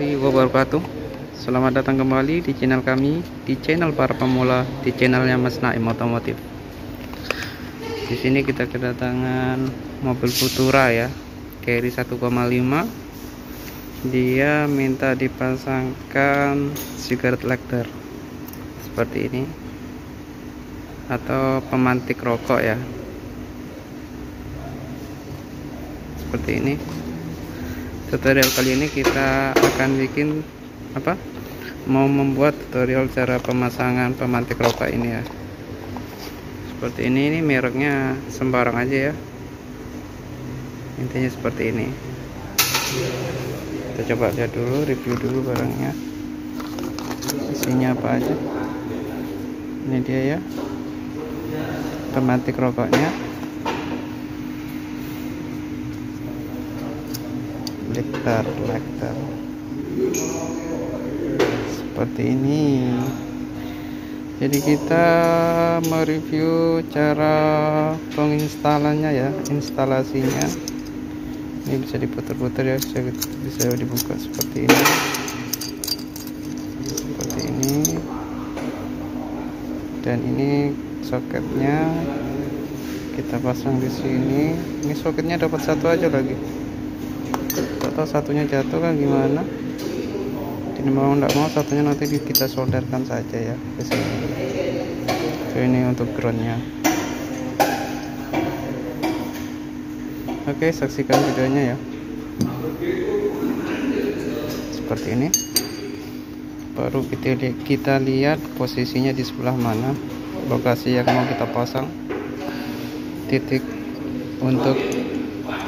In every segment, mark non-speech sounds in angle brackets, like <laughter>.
warahmatullahi wabarakatuh. Selamat datang kembali di channel kami Di channel para pemula Di channelnya Mas Naim Otomotif. Di sini kita kedatangan Mobil Futura ya Carry 1,5 Dia minta dipasangkan Cigarette lighter Seperti ini. Atau pemantik rokok ya. Seperti ini tutorial kali ini kita akan bikin apa mau membuat tutorial cara pemasangan pemantik rokok ini ya. Seperti ini ini mereknya sembarang aja ya. Intinya seperti ini. Kita coba lihat dulu review dulu barangnya. Isinya apa aja? Ini dia ya pemantik rokoknya lektar seperti ini. Jadi kita mereview cara penginstalannya ya instalasinya. Ini bisa diputar-putar ya bisa, bisa dibuka seperti ini. Seperti ini. Dan ini soketnya kita pasang di sini. Ini soketnya dapat satu aja lagi atau satunya jatuh kan gimana? Ini mau tidak mau satunya nanti kita solderkan saja ya ke sini. Ini untuk groundnya. Oke saksikan videonya ya. Seperti ini. Baru kita, kita lihat posisinya di sebelah mana. Lokasi yang mau kita pasang. Titik untuk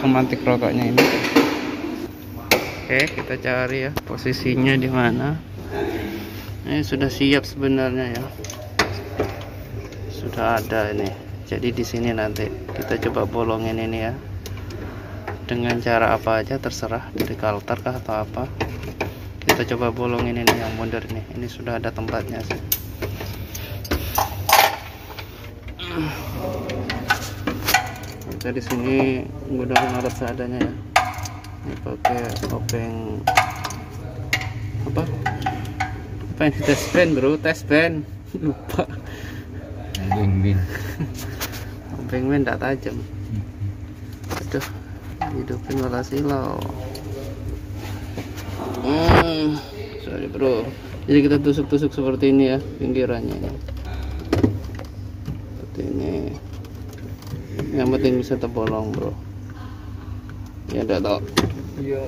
pemantik rokoknya ini Oke, kita cari ya posisinya di mana. Ini sudah siap sebenarnya ya. Sudah ada ini. Jadi di sini nanti kita coba bolongin ini ya. Dengan cara apa aja terserah dari kalter kah atau apa. Kita coba bolongin ini yang mundur ini. Ini sudah ada tempatnya sih. Kita di sini gunakan alat seadanya ya ini pakai obeng apa? Apa ini tes pen bro? Tes pen <laughs> lupa. Obeng bin. Obeng bin tak tajam. Aduh hidupin malah silau. Hmm, sorry bro. Jadi kita tusuk-tusuk seperti ini ya pinggirannya ya. seperti ini. Yang penting bisa terbolong bro ya udah tau iya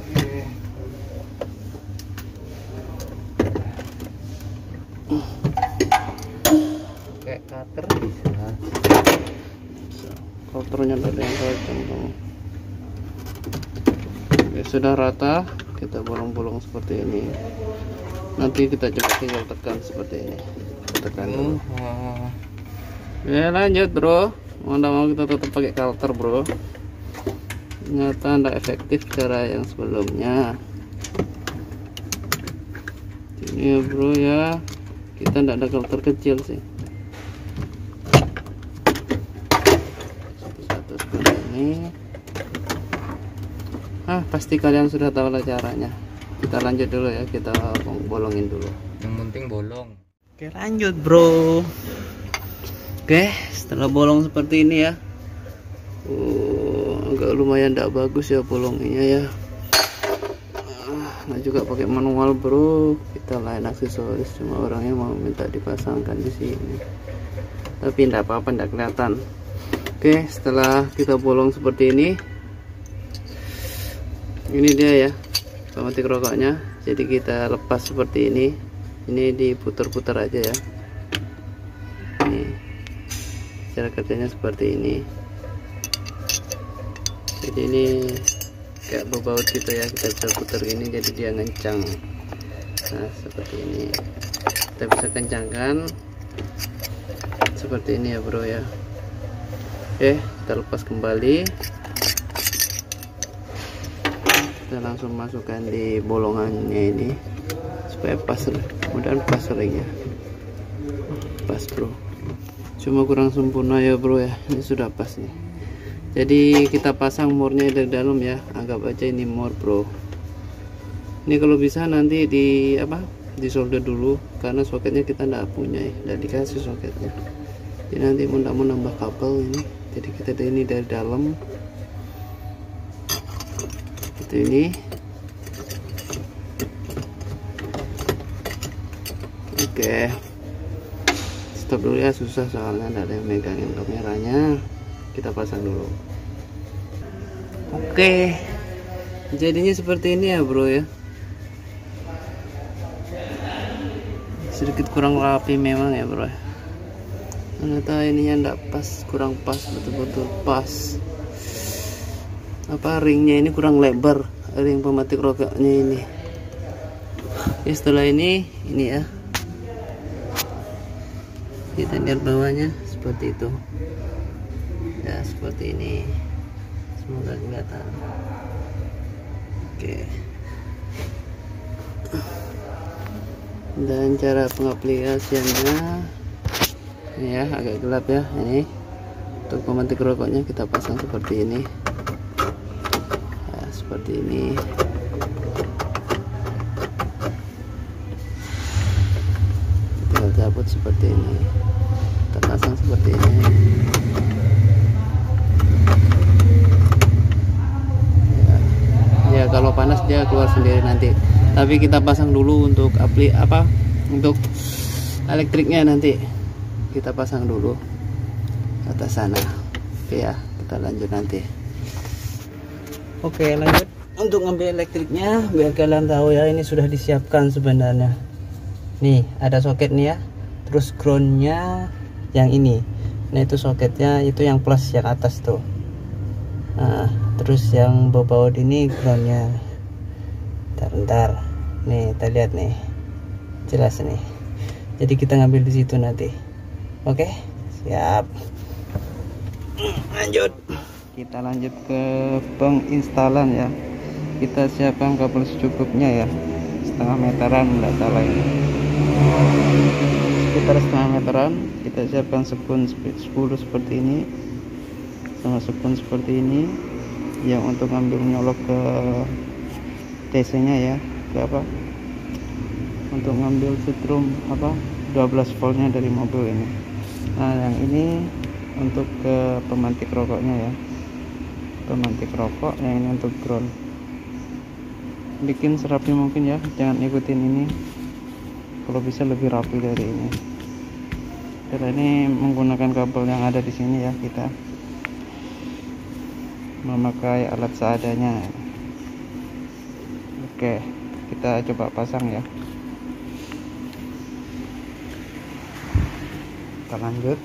kayak cutter bisa cutter ada yang tajam Oke, sudah rata kita bolong-bolong seperti ini. Nanti kita coba tinggal tekan seperti ini. Kita tekan dulu. Ya lanjut bro. Mau mau kita tetap pakai cutter bro ternyata tidak efektif cara yang sebelumnya. Ini ya bro ya. Kita tidak ada filter kecil sih. Satu-satu seperti ini. Ah pasti kalian sudah tahu lah caranya. Kita lanjut dulu ya kita bolongin dulu. Yang penting bolong. Oke lanjut bro. Oke setelah bolong seperti ini ya. Oh agak lumayan tidak bagus ya bolongnya ya. Nah juga pakai manual bro. Kita lain aksesoris cuma orangnya mau minta dipasangkan di sini. Tapi tidak apa-apa tidak kelihatan. Oke setelah kita bolong seperti ini ini dia ya pemetik rokoknya. Jadi kita lepas seperti ini. Ini diputar-putar aja ya. Ini cara kerjanya seperti ini jadi ini kayak berbaut gitu ya. Kita coba putar gini jadi dia ngencang. Nah seperti ini. Kita bisa kencangkan. Seperti ini ya bro ya. Oke kita lepas kembali. Kita langsung masukkan di bolongannya ini supaya pas kemudian pas ringnya. Pas bro. Cuma kurang sempurna ya bro ya. Ini sudah pas nih jadi kita pasang murnya dari dalam ya. Anggap aja ini mur bro. Ini kalau bisa nanti di apa di solder dulu. Karena soketnya kita tidak punya ya. Tidak dikasih soketnya jadi nanti mau nambah kabel ini. Jadi kita ini dari dalam. Itu ini. Oke. Stop dulu ya. Susah soalnya tidak ada yang megangin kameranya kita pasang dulu. Oke. Jadinya seperti ini ya bro ya. Sedikit kurang rapi memang ya bro ternyata ininya enggak pas kurang pas betul-betul pas. Apa ringnya ini kurang lebar ring pematik rokoknya ini. Ya setelah ini ini ya. Kita lihat bawahnya seperti itu ya seperti ini. Semoga kelihatan. Oke. Dan cara pengaplikasiannya ya agak gelap ya ini. Untuk pemantik rokoknya kita pasang seperti ini. Ya, seperti ini. Tinggal cabut seperti ini. Kita pasang seperti ini ya, ya kalau panas dia keluar sendiri nanti. Tapi kita pasang dulu untuk apli apa untuk elektriknya nanti. Kita pasang dulu atas sana. Oke ya kita lanjut nanti. Oke lanjut. Untuk ngambil elektriknya biar kalian tahu ya ini sudah disiapkan sebenarnya. Nih ada soket nih ya. Terus groundnya yang ini. Nah itu soketnya itu yang plus yang atas tuh. Nah terus yang bawah ini groundnya bentar, bentar. Nih kita lihat nih. Jelas nih. Jadi kita ngambil di situ nanti. Oke? Siap. Lanjut. Kita lanjut ke penginstalan ya. Kita siapkan kabel secukupnya ya. Setengah meteran enggak salah ini. Sekitar setengah meteran kita siapkan spoon 10 seperti ini. Sama spoon seperti ini. Yang untuk ngambil nyolok ke DC nya ya ke apa? Untuk ngambil setrum apa? 12 voltnya dari mobil ini. Nah yang ini untuk ke pemantik rokoknya ya. Pemantik rokok yang ini untuk ground bikin serapi mungkin ya jangan ikutin ini. Kalau bisa lebih rapi dari ini. Karena ini menggunakan kabel yang ada di sini ya kita memakai alat seadanya oke kita coba pasang ya. Kita lanjut.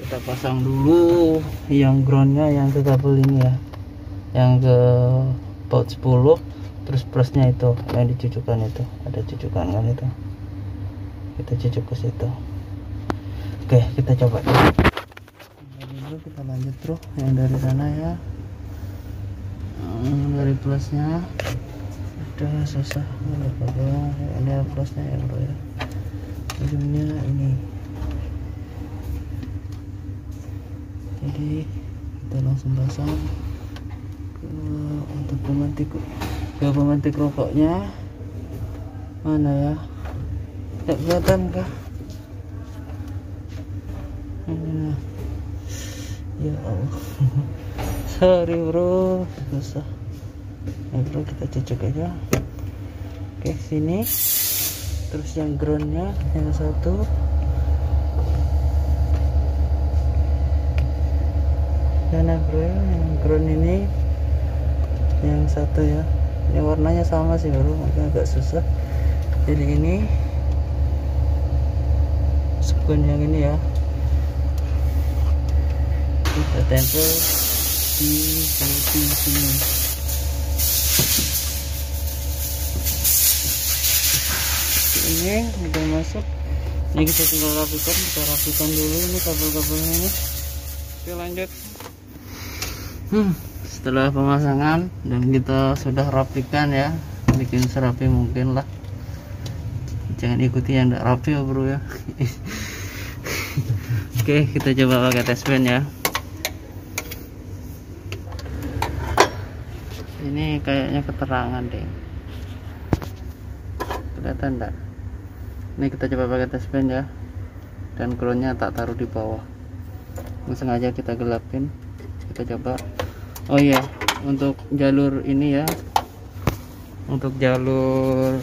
Kita pasang dulu yang groundnya yang ke kabel ini ya. Yang ke baut 10 terus plusnya itu yang dicucukkan itu. Ada cucukan kan itu. Kita cucuk ke situ. Oke kita coba. Dulu kita lanjut terus yang dari sana ya dari plusnya. Udah susah. Ini ini plusnya ya bro ya. Ujungnya ini. Jadi kita langsung pasang ke untuk pemantik ke pemantik rokoknya. Mana ya? Tidak kelihatan kah? Ya Allah. <laughs> Sorry bro. Susah ya bro kita cocok aja. Oke sini. Terus yang groundnya yang satu. Bro yang ground ini yang satu ya. Ini warnanya sama sih bro makanya agak susah. Jadi ini spoon yang ini ya. Kita tempel di sini ini udah masuk. Ini kita tinggal rapikan kita rapikan dulu ini kabel-kabelnya ini. Oke lanjut. Hmm, setelah pemasangan dan kita sudah rapikan ya bikin serapi mungkin lah. Jangan ikuti yang tidak rapi ya bro ya. <laughs> Oke kita coba pakai tes pen ya. Sini kayaknya keterangan deh. Kelihatan enggak ini kita coba pakai tes pen ya. Dan crownnya tak taruh di bawah. Ini sengaja kita gelapin. Kita coba. Oh iya untuk jalur ini ya. Untuk jalur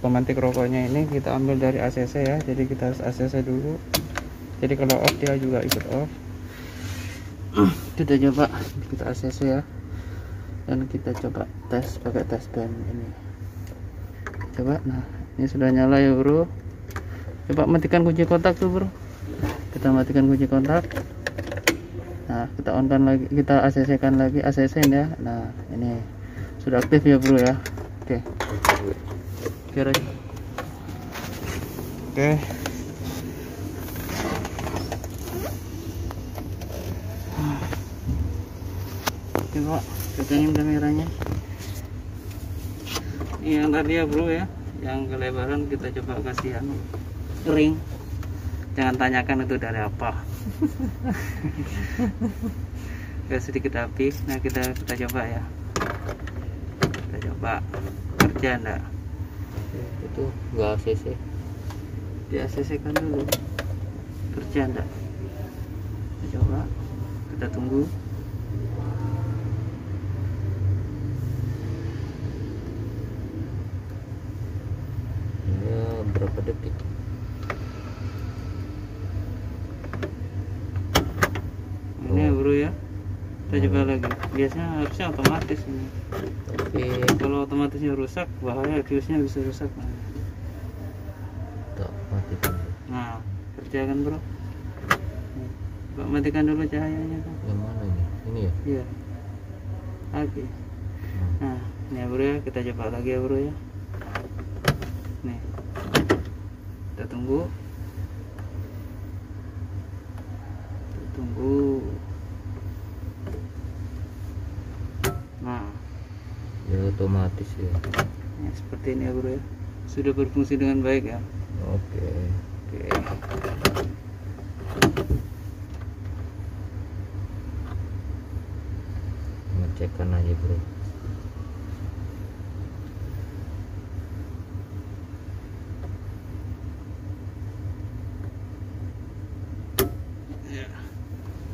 pemantik rokoknya ini kita ambil dari ACC ya. Jadi kita harus ACC dulu. Jadi kalau off dia juga ikut off. <clears throat> Kita coba. Kita ACC ya. Dan kita coba tes pakai tes pen ini. Coba nah ini sudah nyala ya bro. Coba matikan kunci kontak tuh bro. Kita matikan kunci kontak. Nah kita on kan lagi kita ACC kan lagi ACC ya. Nah ini sudah aktif ya bro ya. Oke. Kira oke. Coba pegangin kameranya. Ini yang tadi ya bro ya yang kelebaran kita coba kasih anu ring jangan tanyakan itu dari apa. <laughs> Ya sedikit api. Nah kita kita coba ya. Kita coba. Kerja enggak itu enggak ACC di ACC kan dulu. Kerja enggak kita coba. Kita tunggu ya berapa detik. Ini ya bro ya. Kita coba lagi. Biasanya harusnya otomatis ini. Tapi kalau otomatisnya rusak bahaya fuse-nya bisa rusak. Nah, matikan. Nah kerja kan bro. Coba matikan dulu cahayanya kan yang mana ini? Ini ya? Iya. Oke Hmm. nah ini ya bro ya. Kita coba lagi ya bro ya. Nih kita tunggu. Kita tunggu. Nah. Ya otomatis ya. Ya, seperti ini ya bro ya. Sudah berfungsi dengan baik ya. Oke. Oke. Ngecekkan aja bro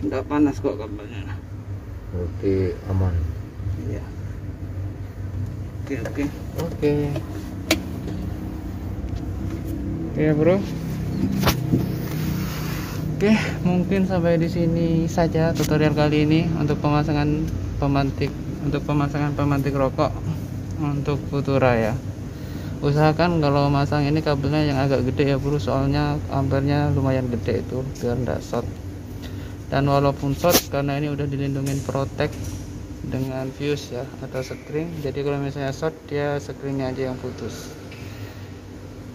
nggak panas kok kabelnya berarti aman iya oke oke oke Oke bro. Oke, mungkin sampai di sini saja tutorial kali ini untuk pemasangan pemantik untuk pemasangan pemantik rokok untuk Futura ya. Usahakan kalau masang ini kabelnya yang agak gede ya bro, soalnya ampernya lumayan gede itu biar enggak short. Dan walaupun short karena ini udah dilindungin protect dengan fuse ya atau screen. Jadi kalau misalnya short dia screennya aja yang putus.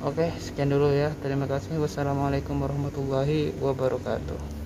Oke, sekian dulu ya. Terima kasih. Wassalamualaikum warahmatullahi wabarakatuh.